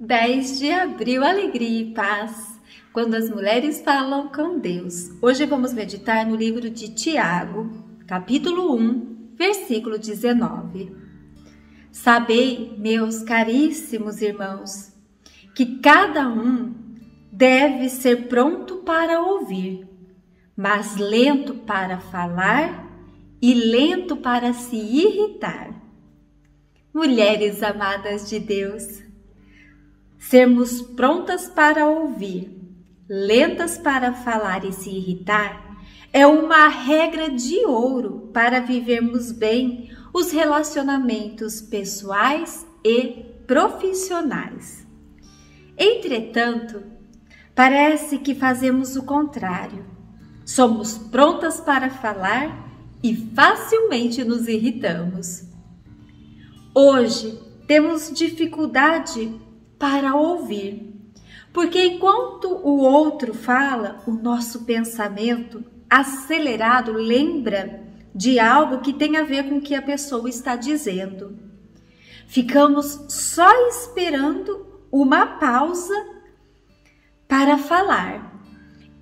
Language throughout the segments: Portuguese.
10 de abril, alegria e paz, quando as mulheres falam com Deus. Hoje vamos meditar no livro de Tiago, capítulo 1, versículo 19. Sabei, meus caríssimos irmãos, que cada um deve ser pronto para ouvir, mas lento para falar e lento para se irritar. Mulheres amadas de Deus, sermos prontas para ouvir, lentas para falar e se irritar, é uma regra de ouro para vivermos bem os relacionamentos pessoais e profissionais. Entretanto, parece que fazemos o contrário. Somos prontas para falar e facilmente nos irritamos. Hoje temos dificuldade para ouvir, porque enquanto o outro fala, o nosso pensamento acelerado lembra de algo que tem a ver com o que a pessoa está dizendo. Ficamos só esperando uma pausa para falar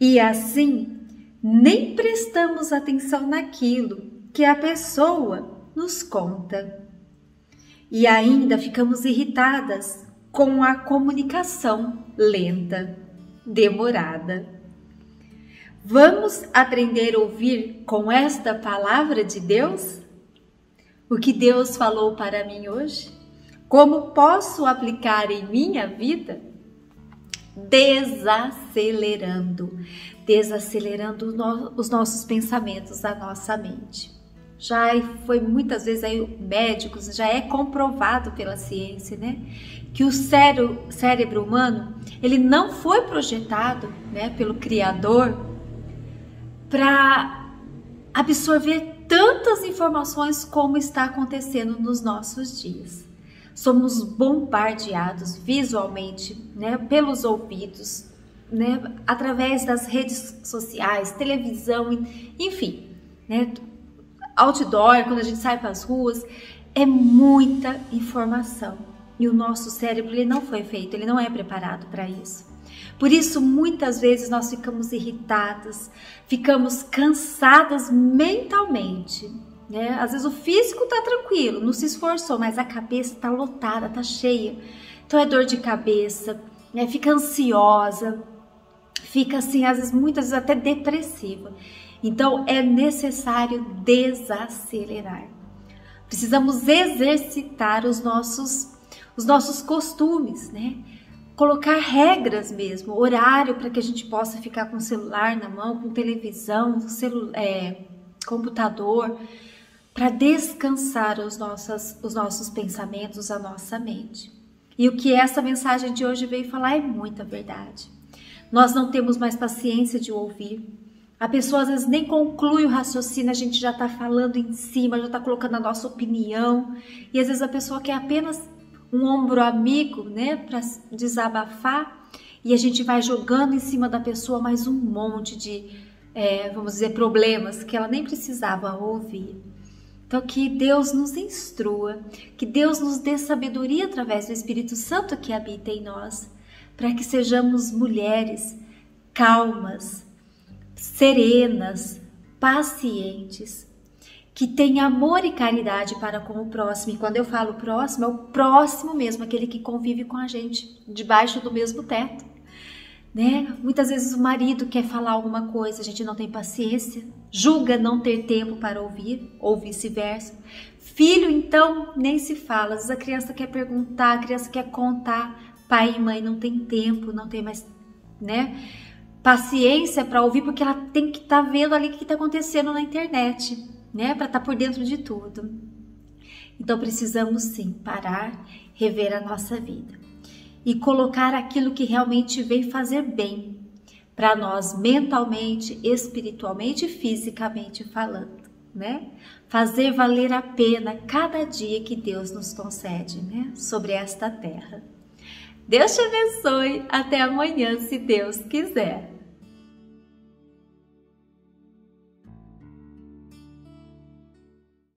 e assim nem prestamos atenção naquilo que a pessoa nos conta. E ainda ficamos irritadas com a comunicação lenta, demorada. Vamos aprender a ouvir com esta palavra de Deus? O que Deus falou para mim hoje? Como posso aplicar em minha vida? Desacelerando, desacelerando os nossos pensamentos, a nossa mente. Já foi muitas vezes aí médicos, já é comprovado pela ciência, né, que o cérebro, cérebro humano, ele não foi projetado, né, pelo criador para absorver tantas informações como está acontecendo nos nossos dias. Somos bombardeados visualmente, né, pelos ouvidos, né, através das redes sociais, televisão, enfim, né, outdoor, quando a gente sai para as ruas, é muita informação. E o nosso cérebro ele não foi feito, ele não é preparado para isso. Por isso, muitas vezes nós ficamos irritadas, ficamos cansadas mentalmente. Né? Às vezes o físico está tranquilo, não se esforçou, mas a cabeça está lotada, está cheia. Então é dor de cabeça, né? fica ansiosa, fica assim, às vezes, muitas vezes até depressiva. Então é necessário desacelerar. Precisamos exercitar os nossos os nossos costumes, né? Colocar regras mesmo, horário para que a gente possa ficar com o celular na mão, com televisão, é, computador, para descansar os nossos, os nossos pensamentos, a nossa mente. E o que essa mensagem de hoje veio falar é muita verdade. Nós não temos mais paciência de ouvir. A pessoa às vezes nem conclui o raciocínio, a gente já está falando em cima, já está colocando a nossa opinião. E às vezes a pessoa quer apenas um ombro amigo, né, para desabafar. E a gente vai jogando em cima da pessoa mais um monte de, é, vamos dizer, problemas que ela nem precisava ouvir. Então, que Deus nos instrua, que Deus nos dê sabedoria através do Espírito Santo que habita em nós, para que sejamos mulheres calmas, serenas, pacientes, que têm amor e caridade para com o próximo. E quando eu falo próximo, é o próximo mesmo, aquele que convive com a gente, debaixo do mesmo teto. Né? Muitas vezes o marido quer falar alguma coisa, a gente não tem paciência, julga não ter tempo para ouvir, ou vice-versa. Filho, então, nem se fala. Às vezes a criança quer perguntar, a criança quer contar, pai e mãe não tem tempo, não tem mais, né? Paciência para ouvir, porque ela tem que estar tá vendo ali o que está acontecendo na internet, né? Para estar tá por dentro de tudo. Então precisamos sim parar, rever a nossa vida e colocar aquilo que realmente vem fazer bem para nós mentalmente, espiritualmente e fisicamente falando, né? Fazer valer a pena cada dia que Deus nos concede, né? Sobre esta terra. Deus te abençoe. Até amanhã, se Deus quiser.